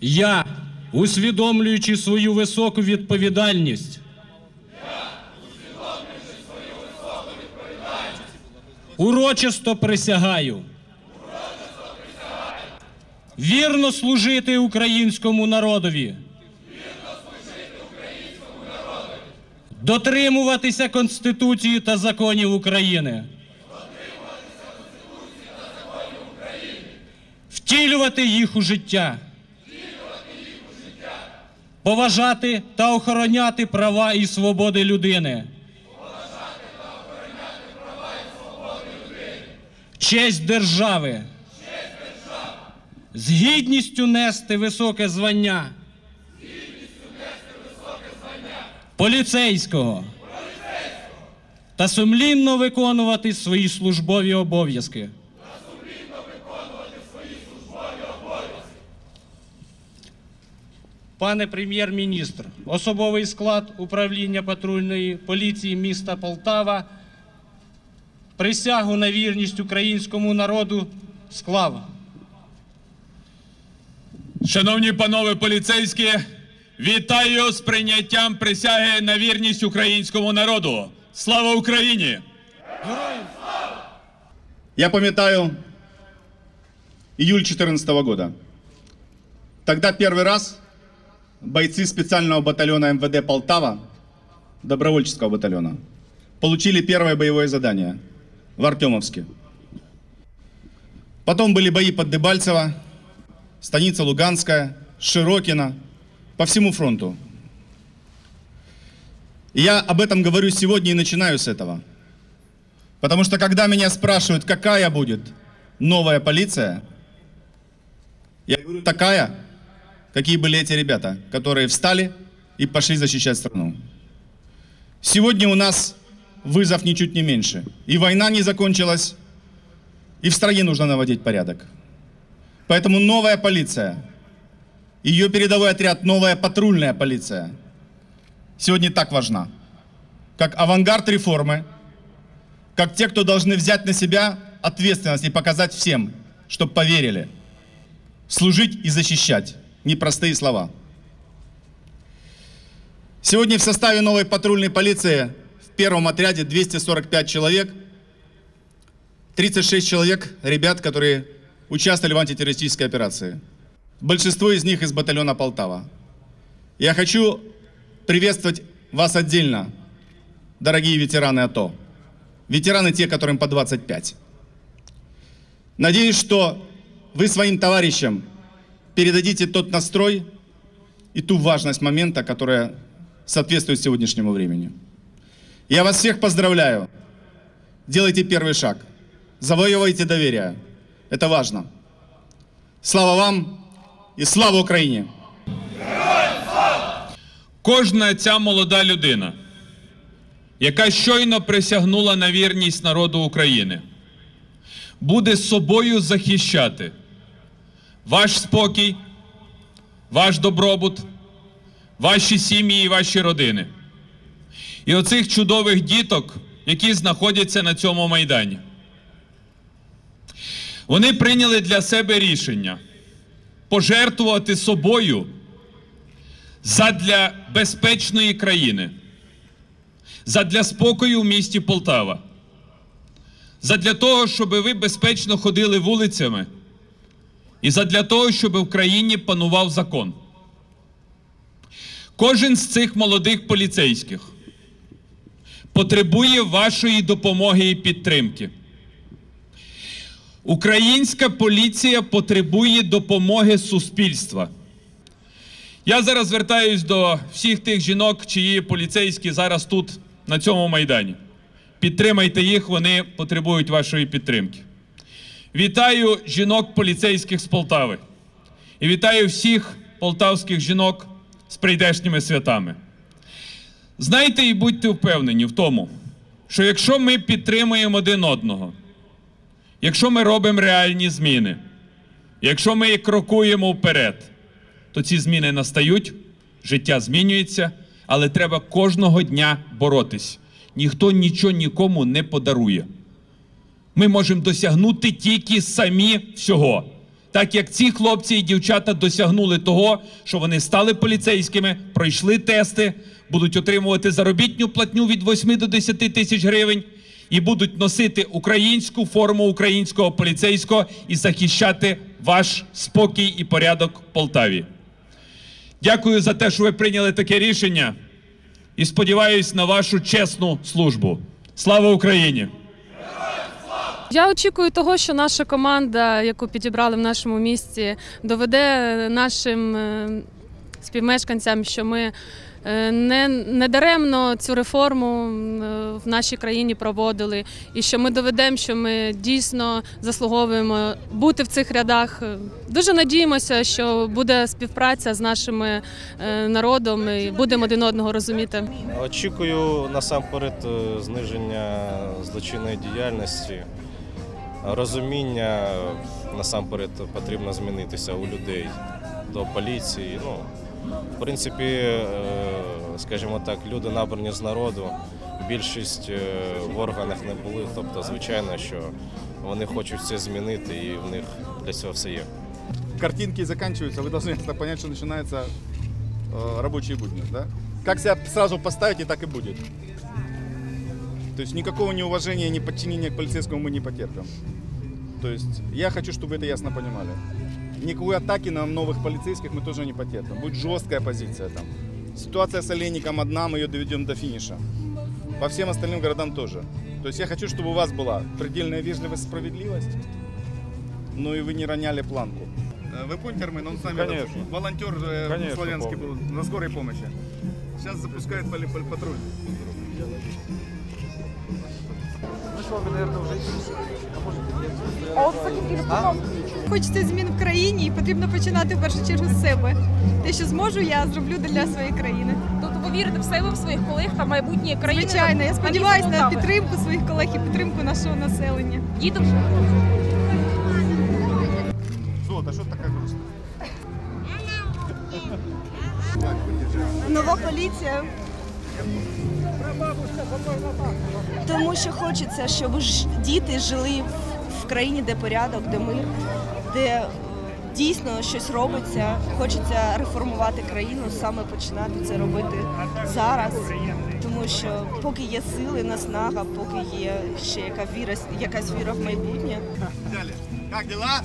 Я, усвідомлюючи свою високу відповідальність, урочисто присягаю вірно служити українському народові, дотримуватися Конституції та законів України. Втілювати їх у життя. Поважати та охороняти права і свободи людини. Честь держави. З гідністю нести високе звання. Поліцейського. Та сумлінно виконувати свої службові обов'язки. Пане прем'єр-міністр, особовий склад управління патрульної поліції міста Полтава присягу на вірність українському народу склав. Шановні панове поліцейські, вітаю з прийняттям присяги на вірність українському народу. Слава Україні! Я памятаю июль 2014 года. Тогда первый раз бойцы специального батальона МВД Полтава, добровольческого батальона, получили первое боевое задание в Артемовске. Потом были бои под Дебальцево, станица Луганская, Широкино, по всему фронту. И я об этом говорю сегодня и начинаю с этого. Потому что когда меня спрашивают, какая будет новая полиция, я говорю, такая, какие были эти ребята, которые встали и пошли защищать страну. Сегодня у нас вызов ничуть не меньше. И война не закончилась, и в стране нужно наводить порядок. Поэтому новая полиция, ее передовой отряд, новая патрульная полиция, сегодня так важна, как авангард реформы, как те, кто должны взять на себя ответственность и показать всем, чтобы поверили. Служить и защищать. Непростые слова. Сегодня в составе новой патрульной полиции в первом отряде 245 человек, 36 человек, ребят, которые участвовали в антитеррористической операции. Большинство из них из батальона Полтава. Я хочу приветствовать вас отдельно, дорогие ветераны АТО. Ветераны те, которым по 25. Надеюсь, что вы своим товарищам передадите тот настрой и ту важность момента, которая соответствует сегодняшнему времени. Я вас всех поздравляю. Делайте первый шаг. Завоевывайте доверие. Это важно. Слава вам и слава Украине! Кожна ця молода людина, яка щойно присягнула на вірність народу України, буде собою захищати ваш спокій, ваш добробут, ваші сім'ї і ваші родини. І оцих чудових діток, які знаходяться на цьому майдані. Вони прийняли для себе рішення пожертвувати собою задля безпечної країни, задля спокою в місті Полтава, задля того, щоб ви безпечно ходили вулицями, і задля того, щоб в країні панував закон. Кожен з цих молодих поліцейських потребує вашої допомоги і підтримки. Українська поліція потребує допомоги суспільства. Я зараз звертаюсь до всіх тих жінок, чиї поліцейські зараз тут, на цьому майдані. Підтримайте їх, вони потребують вашої підтримки. Вітаю жінок поліцейських з Полтави і вітаю всіх полтавських жінок з прийдешніми святами. Знайте і будьте впевнені в тому, що якщо ми підтримуємо один одного, якщо ми робимо реальні зміни, якщо ми крокуємо вперед, то ці зміни настають, життя змінюється, але треба кожного дня боротись. Ніхто нічого нікому не подарує. Ми можемо досягнути тільки самі всього. Так як ці хлопці і дівчата досягнули того, що вони стали поліцейськими, пройшли тести, будуть отримувати заробітню платню від 8 до 10 тисяч гривень і будуть носити українську форму українського поліцейського і захищати ваш спокій і порядок в Полтаві. Дякую за те, що ви прийняли таке рішення і сподіваюсь на вашу чесну службу. Слава Україні! Я очікую того, що наша команда, яку підібрали в нашому місті, доведе нашим е, співмешканцям, що ми е, не, не даремно цю реформу е, в нашій країні проводили, і що ми доведемо, що ми дійсно заслуговуємо бути в цих рядах. Дуже надіємося, що буде співпраця з нашими е, народом і будемо один одного розуміти. Очікую насамперед зниження злочинної діяльності Розуміння насамперед потрібно змінитися у людей до поліції. Ну, в принципі, е, скажімо так, люди набрані з народу. Більшість е, в органах не були. Тобто, звичайно, що вони хочуть все змінити, і в них для цього все є. Картинки заканчиваются, вы должны ясно понять, что начинаются э, рабочие будни, да? Как себя сразу поставите, так и будет. То есть никакого неуважения, ни подчинения к полицейскому мы не потерпим. То есть я хочу, чтобы вы это ясно понимали. Никакой атаки на новых полицейских мы тоже не потерпим. Будет жесткая позиция там. Ситуация с Олейником одна, мы ее доведем до финиша. По всем остальным городам тоже. То есть я хочу, чтобы у вас была предельная вежливость справедливость, но и вы не роняли планку. Вы поняли, Армен, он с нами Конечно. этот волонтер э, Конечно, славянский помню. был на скорой помощи. Сейчас запускает поли- поли- патруль. Хочеться змін в країні і потрібно починати в першу чергу з себе. Те, що зможу, я зроблю для своєї країни. Тобто ви вірите в себе, в своїх колег та майбутнє країни? Звичайно, я сподіваюся на підтримку своїх колег і підтримку нашого населення. Їдемо. Золото, что такая грустная? Нова поліція. Тому що хочеться, щоб ж діти жили в- країні, де порядок, де мир, де дійсно щось робиться. Хочеться реформувати країну, саме починати це робити зараз. Тому що поки є сили, наснага, поки є ще яка віра, якась віра в майбутнє, Взяли. Как дела?